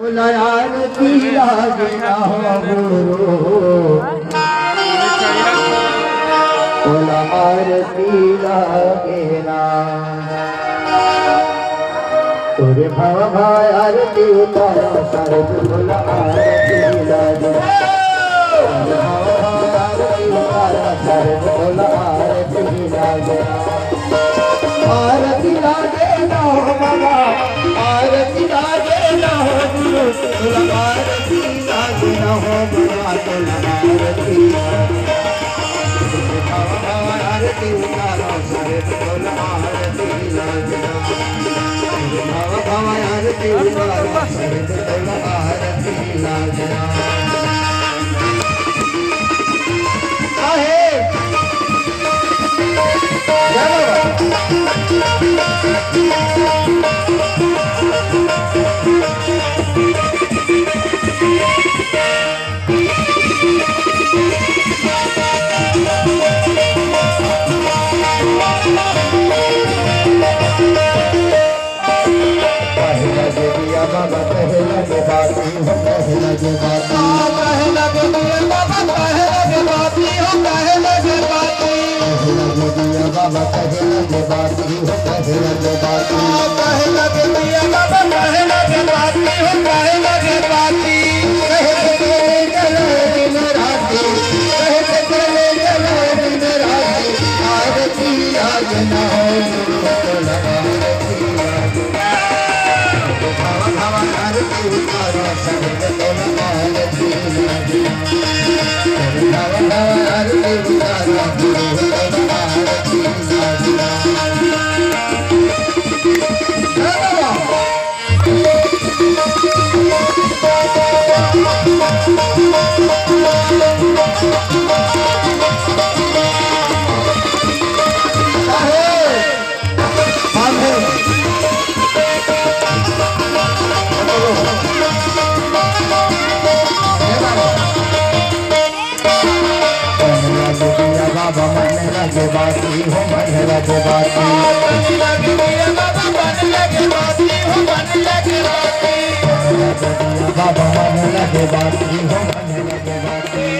বুলায়ার কি লাগে না বুলায়ার কি লাগে না তোরে ভাবা ভাই আর কি তারা সার বুলায়ার भारती लाज न हो न भारती भा भारती वारा सभेट तोल भारती लाल भवारती वारा सभेत तोल भारती लाल चा बाबा की न जे बाक़ी कढ़ी जे दादा वेंदा बासी हो मन लगे बासी बाबा मन लगे बासी हो मन लगे बासी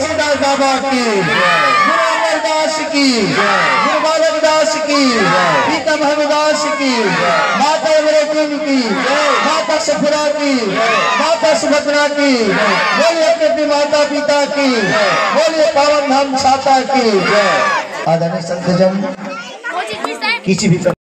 छोटा बाबा की गुरु अमरदास की गुरु बालक दास की पीतम हरिदास की माता अमरेकुन की माता सफरा की माता सुभद्रा की बोलिए अपने माता पिता की बोलिए पावन धाम साता की आदरणीय संतजन किसी भी